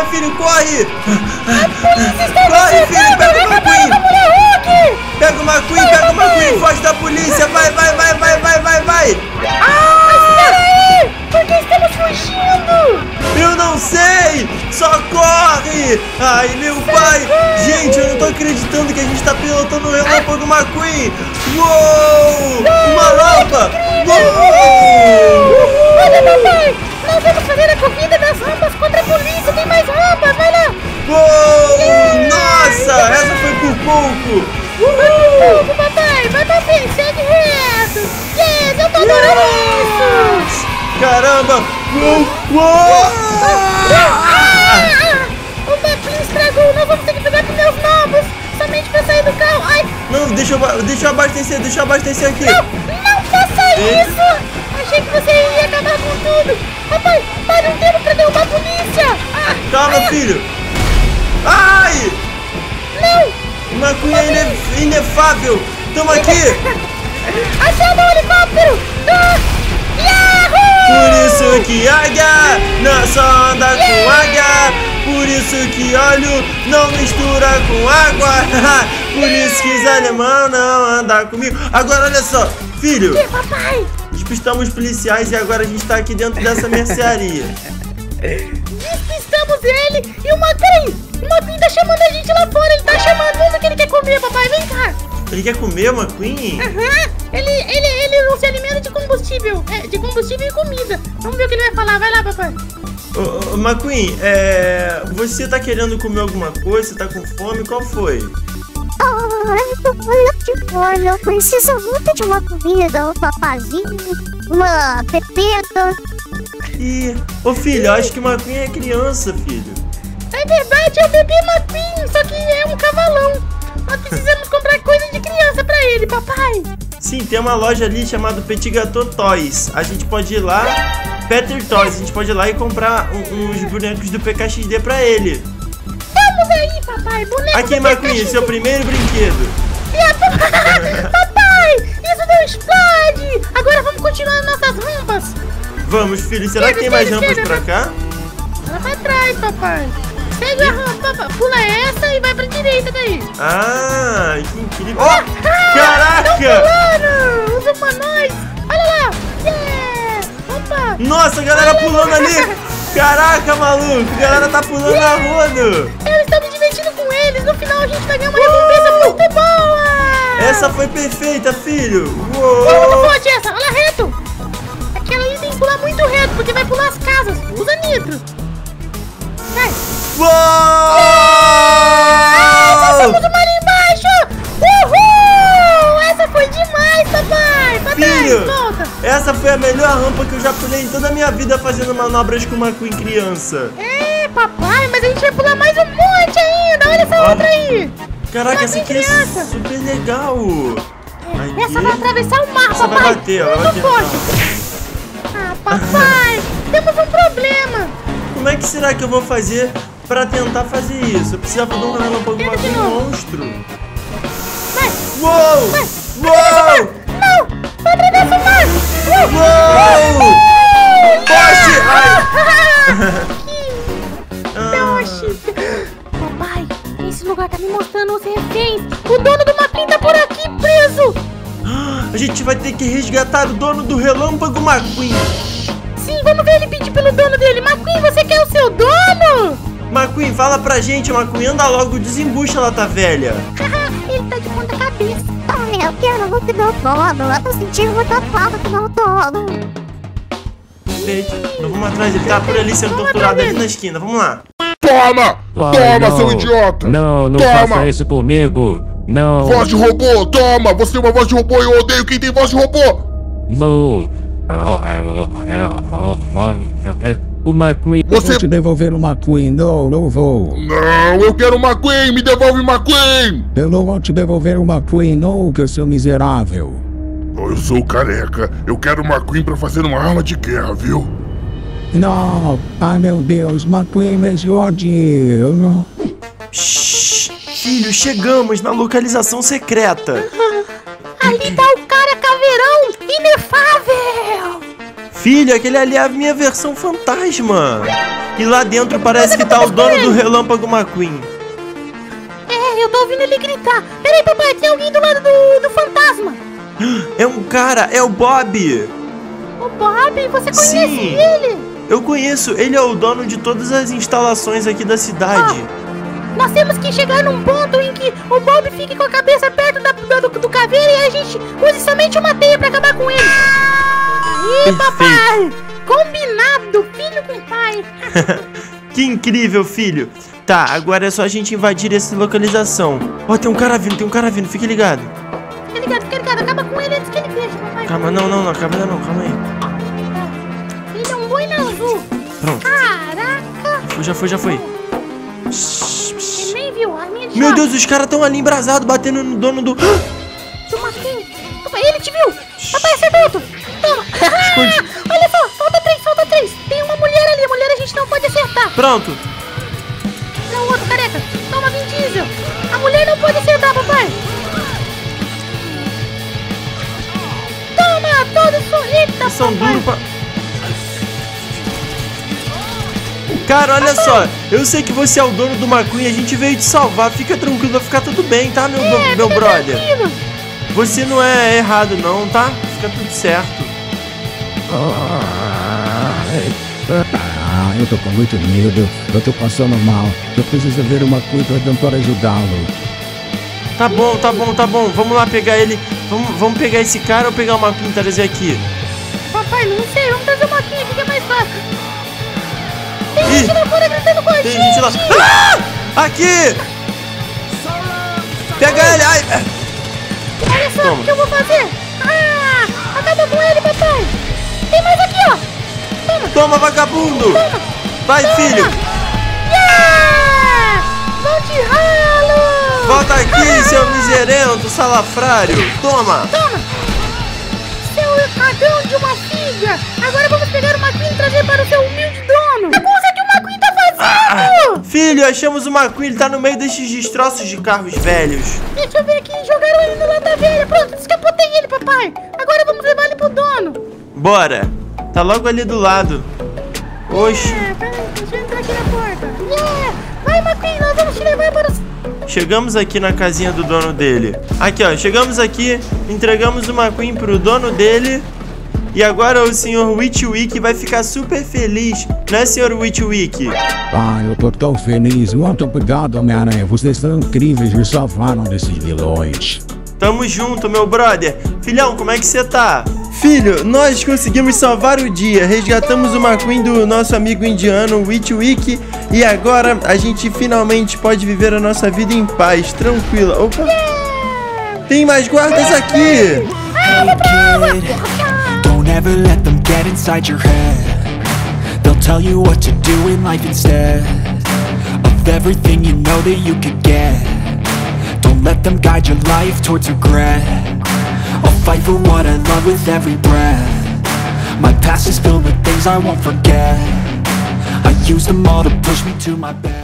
Vai, filho, corre! Corre, filho, pega o McQueen! Pega o McQueen, pega o McQueen, foge da polícia! Vai, vai, vai, vai, vai, vai, vai! Aí! Por que estamos fugindo? Eu não sei! Só corre! Ai, meu pai! Gente, eu não tô acreditando que a gente tá pilotando o relâmpago McQueen! Uou! Uma rampa! Uou! Olha, papai! Nós vamos fazer a corrida das rampas contra a polícia! Deixa eu, abastecer, deixa eu abastecer aqui! Não! Não faça Ei. isso! Achei que você ia acabar com tudo! Papai! Para um tempo pra derrubar a polícia! Ah! Calma, filho! Ai! Não! O McQueen é ine- inefável! Tamo aqui! Achamos o helicóptero! Ah! Yahoo! Por isso que águia não só anda com águia. Por isso que óleo não mistura com água. Por isso que os alemão não anda comigo. Agora olha só, filho, Que, papai? despistamos policiais e agora a gente tá aqui dentro dessa mercearia. Despistamos ele e o Macri! O Macri tá chamando a gente lá fora, ele tá chamando, vamos ver o que ele quer comer, papai, vem cá! Ele quer comer o McQueen? Aham, ele, ele, ele não se alimenta de combustível, é, de combustível e comida. Vamos ver o que ele vai falar, vai lá, papai. Ô, ô, McQueen, é, você tá querendo comer alguma coisa? Você tá com fome? Qual foi? Ai, tô muito de fome. Eu preciso muito de uma comida, um papazinho, uma pepeta. Ih, ô filho, eu acho que o McQueen é criança, filho. É verdade, é o bebê McQueen, só que é um cavalão. Nós precisamos comprar coisa de criança pra ele, papai. Sim, tem uma loja ali chamada Petit Gâteau Toys. A gente pode ir lá, Peter Toys, a gente pode ir lá e comprar um- uns bonecos do PKXD pra ele. Vamos aí, papai, boneco Aqui, Pikachu. seu primeiro brinquedo. É, papai, isso não explode. Agora vamos continuar nossas rampas. Vamos, filho, será que tem mais rampas pra cá? Lá pra trás, papai. Segue a rampa. Pula essa e vai pra direita daí. Ah, que incrível. Ah, Oh, Tão caraca! Nossa, a galera pulando ali. Caraca, maluco, a galera tá pulando a roda. Eu estou me divertindo com eles. No final a gente vai ganhar uma recompensa muito boa. Essa foi perfeita, filho. Pula muito Uou. forte essa. Melhor rampa que eu já pulei em toda a minha vida fazendo manobras com uma Queen criança. É, papai, mas a gente vai pular mais um monte ainda! Olha essa Ah. outra aí! Caraca, Uma essa aqui é criança. super legal. Aqui. Essa vai atravessar o mar, Essa vai papai! bater, ó, Muito vai forte! Ah, papai! temos um problema! Como é que será que eu vou fazer pra tentar fazer isso? Eu precisava de um relâmpago novo. monstro. Vai! Uou! Uou! Uou! Poste! Ai! Oxi! Papai, esse lugar tá me mostrando os reféns! O dono do Macrim tá por aqui preso! a gente vai ter que resgatar o dono do relâmpago McQueen. Sim, vamos ver ele pedir pelo dono dele! Macrim, você quer o seu dono? McQueen, fala pra gente, McQueen, anda logo, desembucha lá, tá velha. eu quero muito meu dono. Eu tô sentindo muita falta do meu dono. Perfeito. Vamos atrás, ele tá por ali sendo torturado ali dele. na esquina, vamos lá. Toma! Pai, Toma, não. seu idiota! Não, não Toma! faça isso comigo. Não. Voz de robô, toma! Você é uma voz de robô e eu odeio quem tem voz de robô! Não. O McQueen. Você- Vou te devolver o McQueen. Não, não vou. Não, eu quero o McQueen! Me devolve o McQueen! Eu não vou te devolver o McQueen, não, que seu miserável. Eu sou careca. Eu quero o McQueen pra fazer uma arma de guerra, viu? Não. Ai, meu Deus. McQueen me odeia. Shhh, filho, chegamos na localização secreta. Ali tá Filho, aquele ali é a minha versão fantasma. E lá dentro parece que tá o dono do Relâmpago McQueen. É, eu tô ouvindo ele gritar. Peraí, papai, tem alguém do lado do, do fantasma. É um cara, é o Bob. O Bob, você conhece Sim. ele? Eu conheço, ele é o dono de todas as instalações aqui da cidade. Nós temos que chegar num ponto em que o Bob fique com a cabeça perto da, do, do caveira e a gente use somente uma teia pra acabar com ele. Perfeito. papai! Combinado, filho com pai. Que incrível, filho. Tá, agora é só a gente invadir essa localização. Ó, tem um cara vindo, tem um cara vindo, fique ligado. Fica ligado, fica ligado, acaba com ele antes que ele veja, papai. Calma, não, não, não, acaba não, calma aí. Ele é um boi azul. Pronto, Caraca! foi, já foi, já foi. Ele nem viu, a minha de Meu. Deus, os caras estão ali embrasados, batendo no dono do... Do Marquinhos. Ele te viu! Papai, acertou outro! Olha só, falta três, falta três! Tem uma mulher ali, a mulher a gente não pode acertar! Pronto. Não, outro careca! Toma, Vin Diesel! A mulher não pode acertar, papai! Toma, todo sorrita, Eles são papai! duros pra... Cara, olha só, eu sei que você é o dono do McQueen, a gente veio te salvar, fica tranquilo, vai ficar tudo bem, tá, meu, É, meu brother? tranquilo. Você não é errado não, tá? Fica tudo certo. Ah, eu tô com muito medo. Eu tô passando mal. Eu preciso ver uma coisa pra tentar ajudá-lo. Tá bom, tá bom, tá bom, vamos lá pegar ele, vamos, vamos pegar esse cara ou pegar o McQueen e trazer aqui? Papai, não sei, vamos trazer uma aqui, que é mais fácil. Tem Ih, gente lá fora gritando com a Tem gente! gente lá... Ah! Aqui! Pega ele, ai... Olha só o que eu vou fazer! Ah! Acaba com ele, papai! Toma! Toma, vagabundo! Vai, filho! Yeah! Vão de ralo! Volta aqui, seu miserento, salafrário! Toma! Toma! Seu cagão de uma filha! Agora vamos pegar o McQueen e trazer para o seu humilde dono! Que coisa que o McQueen tá fazendo! Filho, achamos o McQueen, ele tá no meio desses destroços de carros velhos. Deixa eu ver aqui, jogaram ele no lata velha. Pronto, descapotei ele, papai. Agora vamos levar ele pro dono. Bora! Tá logo ali do lado. Oxi, É, peraí, deixa eu entrar aqui na porta. Yeah! Vai, McQueen, nós vamos te levar para o... chegamos aqui na casinha do dono dele. Aqui, ó, chegamos aqui, entregamos o McQueen pro dono dele. E agora o senhor Witwick vai ficar super feliz, né, senhor Witwick? Ah, eu tô tão feliz. Muito obrigado, Homem-Aranha. Vocês são incríveis. Me salvaram desses vilões. Tamo junto, meu brother. Filhão, como é que você tá? Filho, nós conseguimos salvar o dia. Resgatamos o McQueen do nosso amigo indiano Witwick. E agora a gente finalmente pode viver a nossa vida em paz, tranquila. Opa! Tem mais guardas aqui! Kid, don't ever let them get inside your head. They'll tell you what to do in life instead of everything you know that you could get. Don't let them guide your life towards regret. I'll fight for what I love with every breath. My past is filled with things I won't forget. I use them all to push me to my best.